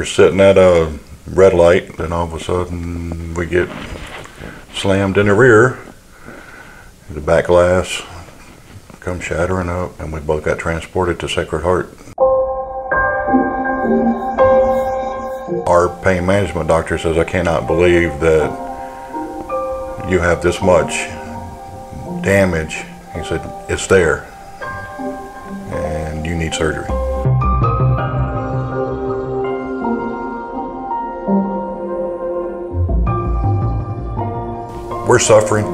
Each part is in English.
we're sitting at a red light, and all of a sudden we get slammed in the rear. The back glass comes shattering up, and we both got transported to Sacred Heart. Our pain management doctor says, I cannot believe that you have this much damage. He said, It's there, and you need surgery. We're suffering.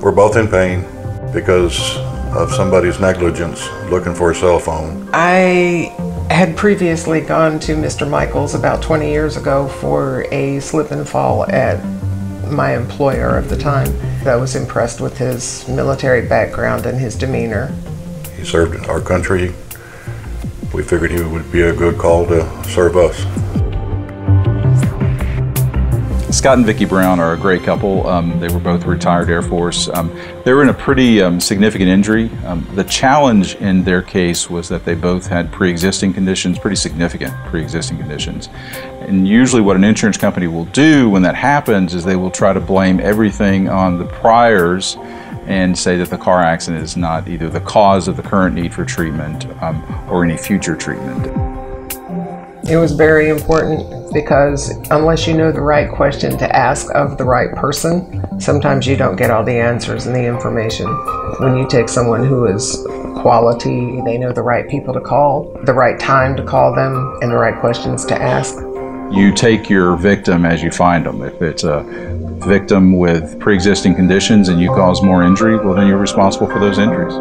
We're both in pain because of somebody's negligence looking for a cell phone. I had previously gone to Mr. Michles about 20 years ago for a slip and fall at my employer of the time. I was impressed with his military background and his demeanor. He served our country. We figured he would be a good call to serve us. Scott and Vicki Brown are a great couple. Um, they were both retired Air Force. Um, they were in a pretty um, significant injury. Um, the challenge in their case was that they both had pre-existing conditions, pretty significant pre-existing conditions. And usually what an insurance company will do when that happens is they will try to blame everything on the priors and say that the car accident is not either the cause of the current need for treatment um, or any future treatment. It was very important because unless you know the right question to ask of the right person, sometimes you don't get all the answers and the information. When you take someone who is quality, they know the right people to call, the right time to call them, and the right questions to ask. You take your victim as you find them. If it's a victim with pre existing conditions and you cause more injury, well, then you're responsible for those injuries.